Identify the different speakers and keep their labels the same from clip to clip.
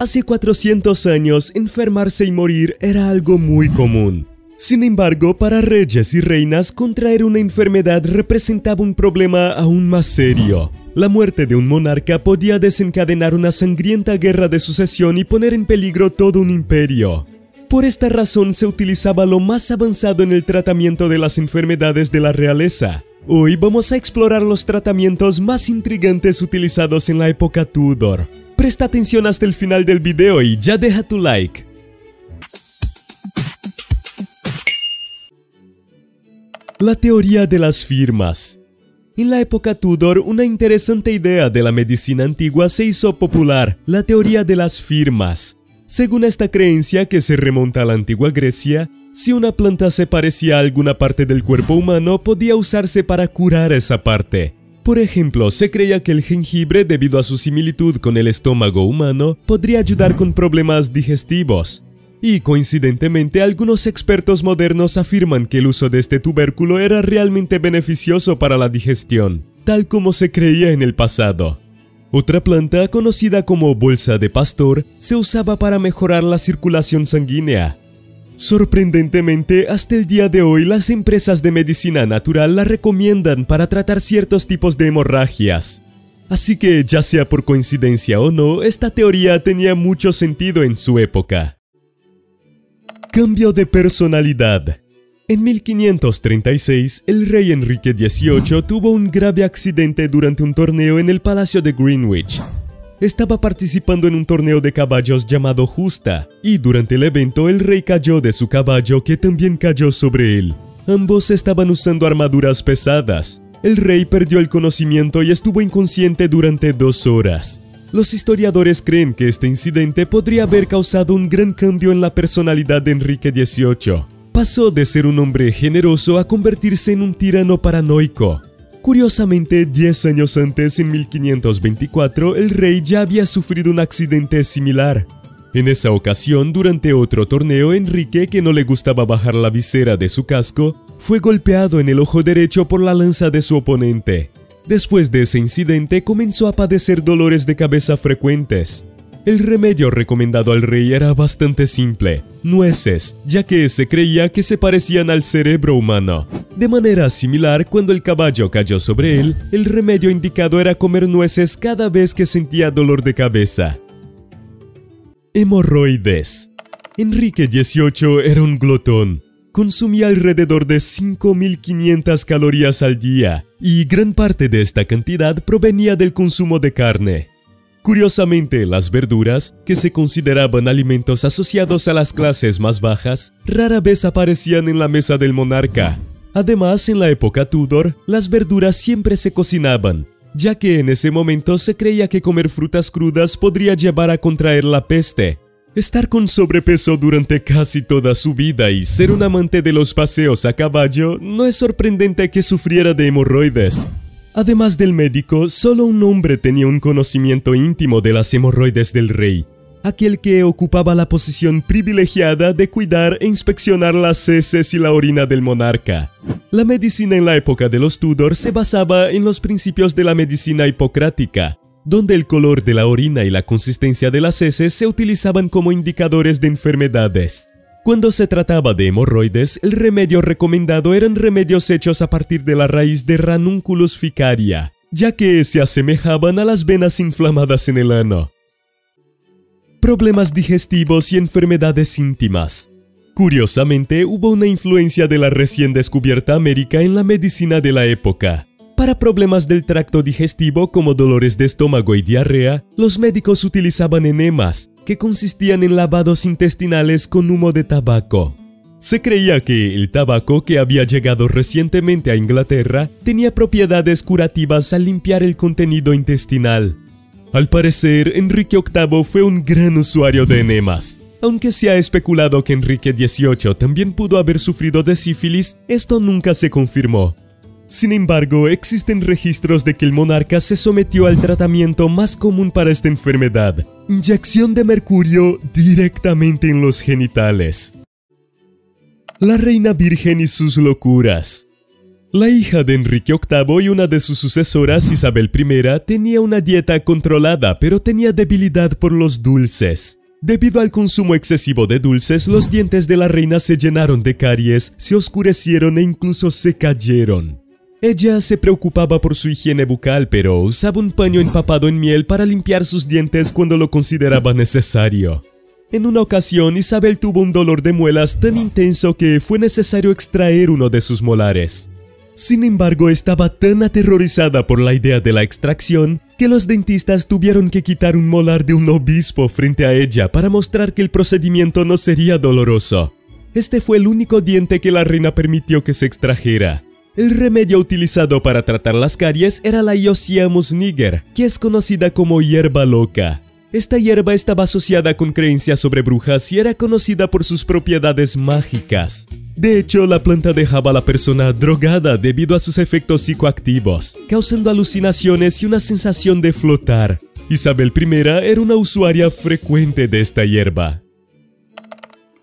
Speaker 1: Hace 400 años, enfermarse y morir era algo muy común. Sin embargo, para reyes y reinas, contraer una enfermedad representaba un problema aún más serio. La muerte de un monarca podía desencadenar una sangrienta guerra de sucesión y poner en peligro todo un imperio. Por esta razón se utilizaba lo más avanzado en el tratamiento de las enfermedades de la realeza. Hoy vamos a explorar los tratamientos más intrigantes utilizados en la época Tudor. Presta atención hasta el final del video y ya deja tu like. La teoría de las firmas. En la época Tudor, una interesante idea de la medicina antigua se hizo popular, la teoría de las firmas. Según esta creencia que se remonta a la antigua Grecia, si una planta se parecía a alguna parte del cuerpo humano, podía usarse para curar esa parte. Por ejemplo, se creía que el jengibre, debido a su similitud con el estómago humano, podría ayudar con problemas digestivos. Y coincidentemente algunos expertos modernos afirman que el uso de este tubérculo era realmente beneficioso para la digestión, tal como se creía en el pasado. Otra planta, conocida como bolsa de pastor, se usaba para mejorar la circulación sanguínea. Sorprendentemente, hasta el día de hoy las empresas de medicina natural la recomiendan para tratar ciertos tipos de hemorragias. Así que, ya sea por coincidencia o no, esta teoría tenía mucho sentido en su época. Cambio de personalidad. En 1536, el rey Enrique XVIII tuvo un grave accidente durante un torneo en el Palacio de Greenwich. Estaba participando en un torneo de caballos llamado Justa, y durante el evento el rey cayó de su caballo que también cayó sobre él. Ambos estaban usando armaduras pesadas. El rey perdió el conocimiento y estuvo inconsciente durante dos horas. Los historiadores creen que este incidente podría haber causado un gran cambio en la personalidad de Enrique XVIII. Pasó de ser un hombre generoso a convertirse en un tirano paranoico. Curiosamente, 10 años antes, en 1524, el rey ya había sufrido un accidente similar. En esa ocasión, durante otro torneo, Enrique, que no le gustaba bajar la visera de su casco, fue golpeado en el ojo derecho por la lanza de su oponente. Después de ese incidente comenzó a padecer dolores de cabeza frecuentes. El remedio recomendado al rey era bastante simple, nueces, ya que se creía que se parecían al cerebro humano. De manera similar, cuando el caballo cayó sobre él, el remedio indicado era comer nueces cada vez que sentía dolor de cabeza. Hemorroides. Enrique XVIII era un glotón, consumía alrededor de 5.500 calorías al día y gran parte de esta cantidad provenía del consumo de carne. Curiosamente, las verduras, que se consideraban alimentos asociados a las clases más bajas, rara vez aparecían en la mesa del monarca. Además, en la época Tudor, las verduras siempre se cocinaban, ya que en ese momento se creía que comer frutas crudas podría llevar a contraer la peste, Estar con sobrepeso durante casi toda su vida y ser un amante de los paseos a caballo no es sorprendente que sufriera de hemorroides. Además del médico, solo un hombre tenía un conocimiento íntimo de las hemorroides del rey, aquel que ocupaba la posición privilegiada de cuidar e inspeccionar las heces y la orina del monarca. La medicina en la época de los Tudor se basaba en los principios de la medicina hipocrática, donde el color de la orina y la consistencia de las heces se utilizaban como indicadores de enfermedades. Cuando se trataba de hemorroides, el remedio recomendado eran remedios hechos a partir de la raíz de Ranunculus ficaria, ya que se asemejaban a las venas inflamadas en el ano. Problemas digestivos y enfermedades íntimas. Curiosamente, hubo una influencia de la recién descubierta América en la medicina de la época. Para problemas del tracto digestivo como dolores de estómago y diarrea, los médicos utilizaban enemas, que consistían en lavados intestinales con humo de tabaco. Se creía que el tabaco que había llegado recientemente a Inglaterra tenía propiedades curativas al limpiar el contenido intestinal. Al parecer, Enrique VIII fue un gran usuario de enemas. Aunque se ha especulado que Enrique XVIII también pudo haber sufrido de sífilis, esto nunca se confirmó. Sin embargo, existen registros de que el monarca se sometió al tratamiento más común para esta enfermedad, inyección de mercurio directamente en los genitales. La reina virgen y sus locuras. La hija de Enrique VIII y una de sus sucesoras, Isabel I, tenía una dieta controlada, pero tenía debilidad por los dulces. Debido al consumo excesivo de dulces, los dientes de la reina se llenaron de caries, se oscurecieron e incluso se cayeron. Ella se preocupaba por su higiene bucal, pero usaba un paño empapado en miel para limpiar sus dientes cuando lo consideraba necesario. En una ocasión, Isabel tuvo un dolor de muelas tan intenso que fue necesario extraer uno de sus molares. Sin embargo, estaba tan aterrorizada por la idea de la extracción que los dentistas tuvieron que quitar un molar de un obispo frente a ella para mostrar que el procedimiento no sería doloroso. Este fue el único diente que la reina permitió que se extrajera. El remedio utilizado para tratar las caries era la Iosiamus niger, que es conocida como hierba loca. Esta hierba estaba asociada con creencias sobre brujas y era conocida por sus propiedades mágicas. De hecho, la planta dejaba a la persona drogada debido a sus efectos psicoactivos, causando alucinaciones y una sensación de flotar. Isabel I era una usuaria frecuente de esta hierba.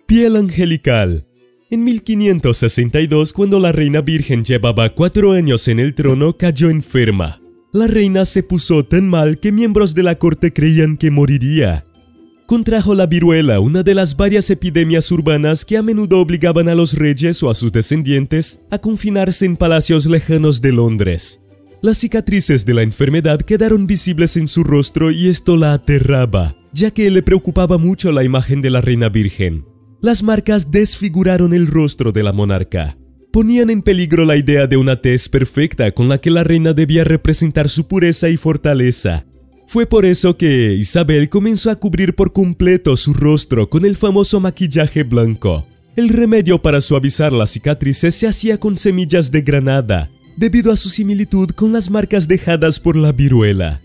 Speaker 1: Piel angelical. En 1562, cuando la reina virgen llevaba cuatro años en el trono, cayó enferma. La reina se puso tan mal que miembros de la corte creían que moriría. Contrajo la viruela, una de las varias epidemias urbanas que a menudo obligaban a los reyes o a sus descendientes a confinarse en palacios lejanos de Londres. Las cicatrices de la enfermedad quedaron visibles en su rostro y esto la aterraba, ya que le preocupaba mucho la imagen de la reina virgen. Las marcas desfiguraron el rostro de la monarca ponían en peligro la idea de una tez perfecta con la que la reina debía representar su pureza y fortaleza. Fue por eso que Isabel comenzó a cubrir por completo su rostro con el famoso maquillaje blanco. El remedio para suavizar las cicatrices se hacía con semillas de granada, debido a su similitud con las marcas dejadas por la viruela.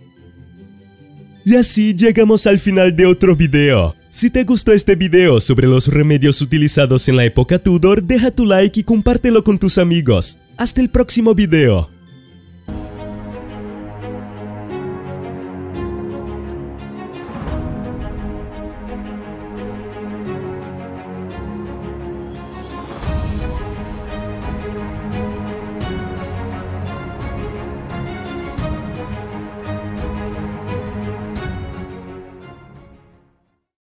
Speaker 1: Y así llegamos al final de otro video. Si te gustó este video sobre los remedios utilizados en la época Tudor, deja tu like y compártelo con tus amigos. Hasta el próximo video.